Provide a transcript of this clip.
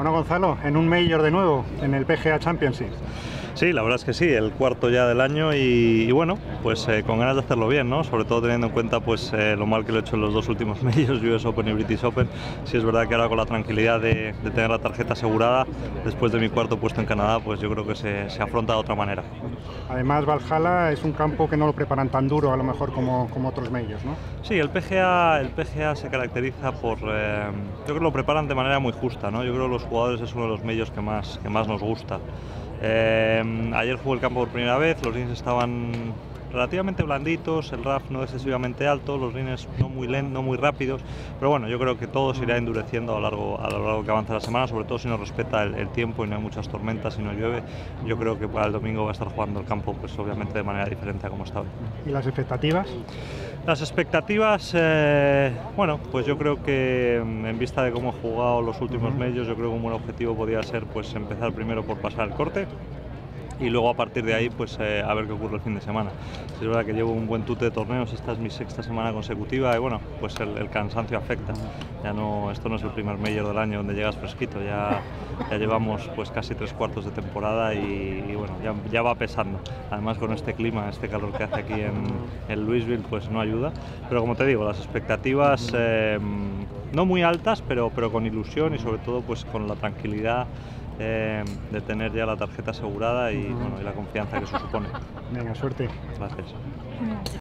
Bueno, Gonzalo, en un Major de nuevo, en el PGA Championship. Sí, la verdad es que sí, el cuarto ya del año y, bueno, pues eh, con ganas de hacerlo bien, ¿no? Sobre todo teniendo en cuenta pues eh, lo mal que lo he hecho en los dos últimos medios, US Open y British Open. Sí es verdad que ahora con la tranquilidad de, tener la tarjeta asegurada, después de mi cuarto puesto en Canadá, pues yo creo que se, se, afronta de otra manera. Además, Valhalla es un campo que no lo preparan tan duro a lo mejor como, como otros medios, ¿no? Sí, el PGA, el PGA se caracteriza por... Eh, yo creo que lo preparan de manera muy justa, ¿no? Yo creo que los jugadores es uno de los medios que más, que más nos gusta. Eh, ayer jugó el campo por primera vez, los greens estaban relativamente blanditos, el RAF no excesivamente alto, los greens no muy lentos, no muy rápidos, pero bueno, yo creo que todo se irá endureciendo a lo largo, a lo largo que avanza la semana, sobre todo si nos respeta el, tiempo y no hay muchas tormentas y no llueve, yo creo que para el domingo va a estar jugando el campo pues obviamente de manera diferente a como está hoy. ¿Y las expectativas? Las expectativas, eh, bueno, pues yo creo que mm, en vista de cómo he jugado los últimos medios, yo creo que un buen objetivo podría ser pues empezar primero por pasar el corte, y luego a partir de ahí pues eh, a ver qué ocurre el fin de semana. Es verdad que llevo un buen tute de torneos, esta es mi sexta semana consecutiva y bueno, pues el, cansancio afecta. Ya no, esto no es el primer mayor del año donde llegas fresquito, ya, ya llevamos pues casi tres cuartos de temporada y, bueno, ya, ya, va pesando. Además con este clima, este calor que hace aquí en, en Louisville pues no ayuda. Pero como te digo, las expectativas eh, no muy altas, pero, pero con ilusión y sobre todo pues con la tranquilidad eh, de tener ya la tarjeta asegurada y, bueno, y la confianza que eso supone. Venga, suerte. Gracias.